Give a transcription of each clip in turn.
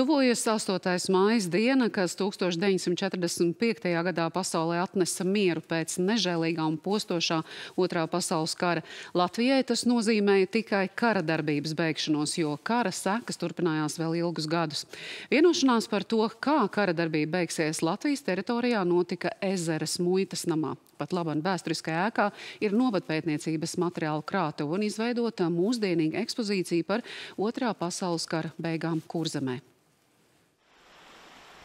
Tuvojas 8. mājas diena, kas 1945. gadā pasaulē atnesa mieru pēc nežēlīgā un postošā otrā pasaules kara. Latvijai tas nozīmēja tikai kara darbības beigšanos, jo kara sekas turpinājās vēl ilgus gadus. Vienošanās par to, kā kara darbība beigsies Latvijas teritorijā, notika Ezeres muitas namā. Pat labam vēsturiskajā ēkā ir novadpētniecības materiālu krātuva un izveidota mūsdienīga ekspozīcija par otrā pasaules kara beigām Kurzemē.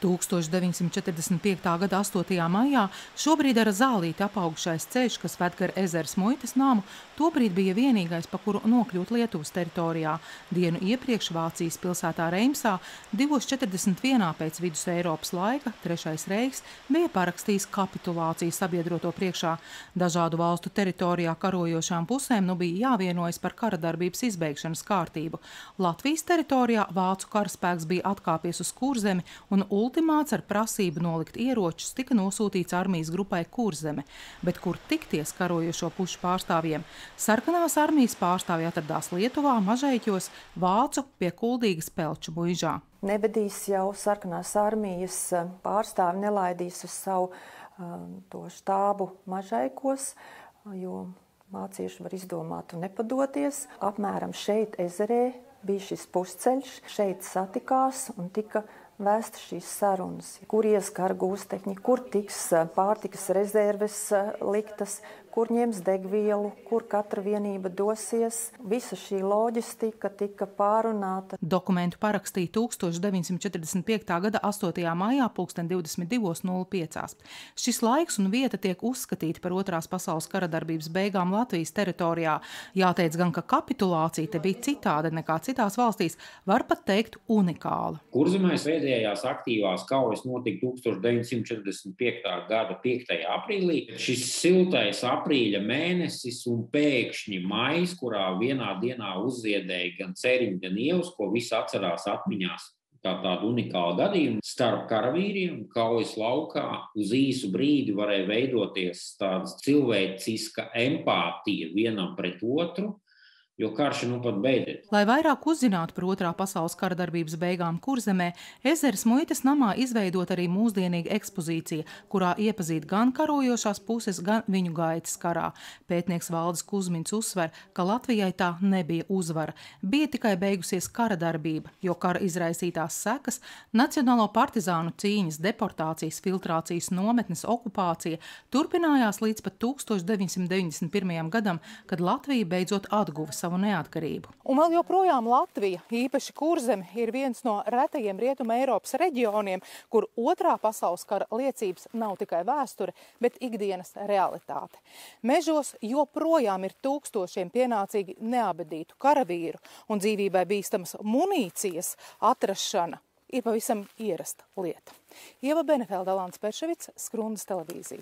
1945. gada 8. maijā šobrīd ar zālīti apaugušais ceļš, kas ved gar ezeras muitas nāmu, tobrīd bija vienīgais, pa kuru nokļūt Lietuvas teritorijā. Dienu iepriekš Vācijas pilsētā Reimsā 2.41. pēc vidus Eiropas laika Trešais reiks bija parakstījis kapitulāciju sabiedroto priekšā. Dažādu valstu teritorijā karojošām pusēm nu bija jāvienojas par kara darbības izbeigšanas kārtību. Latvijas teritorijā vācu karaspēks bija atkāpies uz kurzemi un ultimāts ar prasību nolikt ieročus tika nosūtīts armijas grupai Kurzeme, bet kur tikties karojošo pušu pārstāvjiem? Sarkanās armijas pārstāvji atradās Lietuvā, Mažeiķos, Vācu pie Kuldīgas Pelču muižā. Nebedīs jau sarkanās armijas eh, pārstāvi nelaidīs uz savu um, to štābu Mažeikos, jo vācieši var izdomāt un nepadoties. Apmēram šeit ezerē bija šis pusceļš, šeit satikās un tika vēst šīs sarunas, kur ieskar gūstekņi, kur tiks pārtikas rezerves liktas, kur ņems degvielu, kur katra vienība dosies. Visa šī loģistika tika pārunāta. Dokumentu parakstīja 1945. gada 8. maijā 22.05. Šis laiks un vieta tiek uzskatīti par otrās pasaules kara darbības beigām Latvijas teritorijā. Jāteic gan, ka kapitulācija te bija citāda nekā citās valstīs, var pat teikt unikāla. Kurzemēs pēdējās aktīvās kaujas notika 1945. gada 5. aprīlī. Šis siltais aprīlis aprīļa mēnesis un pēkšņi maijs, kurā vienā dienā uzziedēja gan ceriņu, gan ievas, ko visi atcerās atmiņās. Tā tāda unikāla gadījuma starp karavīriem, kaujas laukā uz īsu brīdi varēja veidoties tāda cilvēciska empātija vienam pret otru, jo karš ir nu pat beidzies. Lai vairāk uzzinātu par otrā pasaules kara darbības beigām Kurzemē, Ezeras muitas namā izveidot arī mūsdienīga ekspozīcija, kurā iepazīt gan karojošās puses, gan viņu gaitas karā. Pētnieks Valdis Kuzmins uzsver, ka Latvijai tā nebija uzvara. Bija tikai beigusies kara darbība, jo kara izraisītās sekas, nacionālo partizānu cīņas, deportācijas, filtrācijas nometnes, okupācija turpinājās līdz pat 1991. gadam, kad Latvija beidzot atguva savu neatkarību. Un vēl joprojām Latvija, īpaši Kurzeme, ir viens no retajiem Rietuma Eiropas reģioniem, kur otrā pasaules kara liecības nav tikai vēsture, bet ikdienas realitāte. Mežos joprojām ir tūkstošiem pienācīgi neabedītu karavīru un dzīvībai bīstamas munīcijas atrašana ir pavisam ierasta lieta. Ieva Benefelda, Lāns Perševits, Skrundas televīzija.